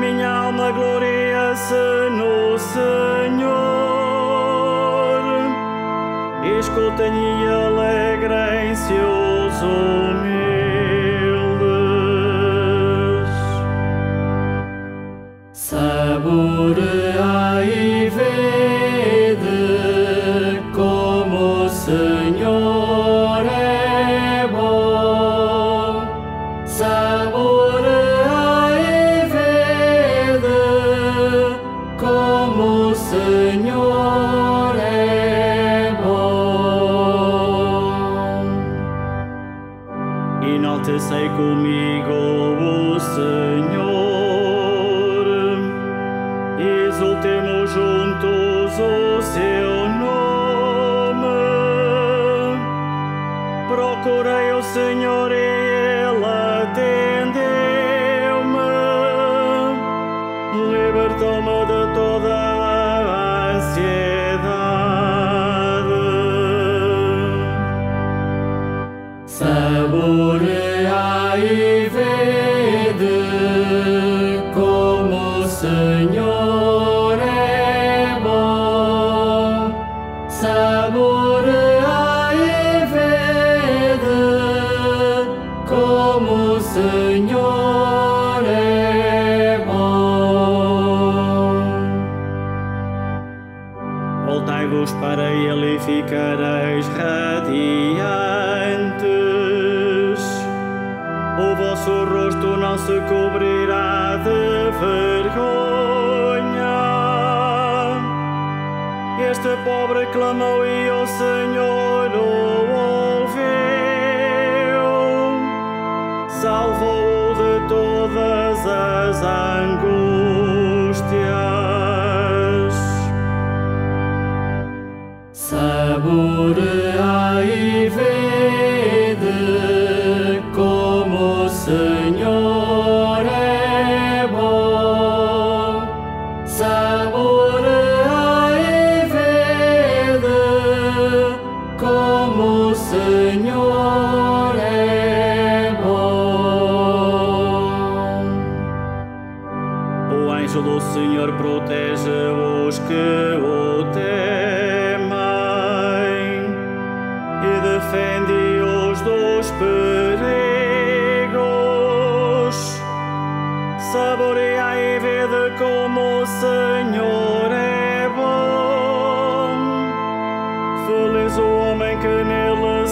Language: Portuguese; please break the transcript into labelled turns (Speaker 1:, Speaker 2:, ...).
Speaker 1: minha alma gloria-se no Senhor. Escutem e alegrem-se os humildes.
Speaker 2: Saboreai e vede como o Senhor é bom. Saboreai e vede como o Senhor
Speaker 1: Enaltecei comigo o Senhor, exultemos juntos o seu nome. Procurei o Senhor e ele atendeu-me, libertou-me
Speaker 2: Saboreai e vede como o Senhor é bom. Saboreai e vede como o Senhor é bom.
Speaker 1: Voltai-vos para ele e ficareis radiantes. Não se cobrirá de vergonha. Este pobre clamou e o Senhor o ouviu. Salvou-o de todas as angústias.
Speaker 2: Saboreai Senhor é bom. O
Speaker 1: anjo do Senhor protege os que o temem e defende-os dos perigos. Saboreai e vede como o Senhor é bom. Feliz o homem que